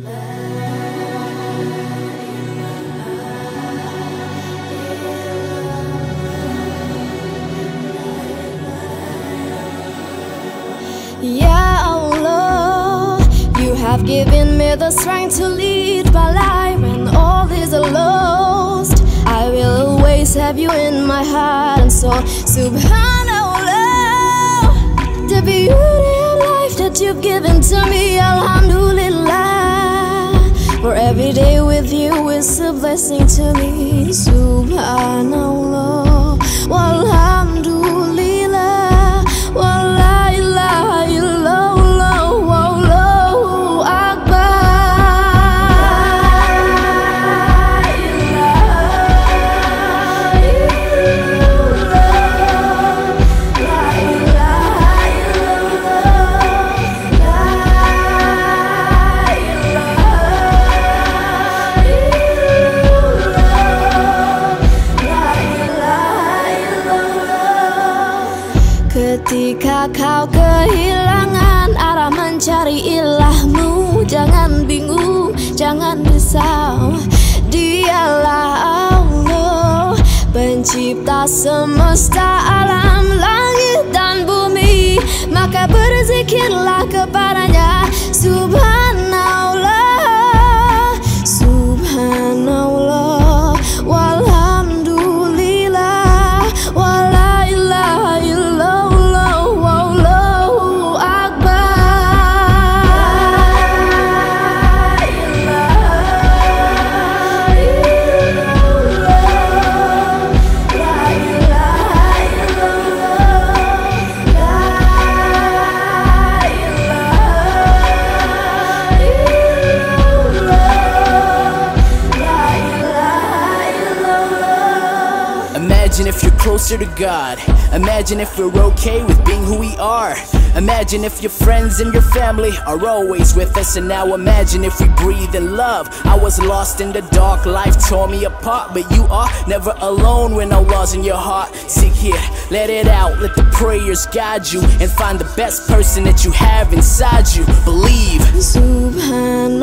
Ya Allah, oh you have given me the strength to lead my life when all is lost. I will always have you in my heart and soul. Subhanallah, the beauty day with you is a blessing to me. Subhanallah, walhamdulillah. Ketika kau kehilangan arah mencari ilahmu Jangan bingung, jangan risau. Dialah Allah Pencipta semesta alam langit dan bumi. Maka berzikirlah kepadanya Imagine if you're closer to God. Imagine if we're okay with being who we are. Imagine if your friends and your family are always with us. And now imagine if we breathe in love. I was lost in the dark, life tore me apart. But you are never alone when Allah's in your heart. Sit here, let it out, let the prayers guide you. And find the best person that you have inside you. Believe. Subhan